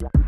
Yeah.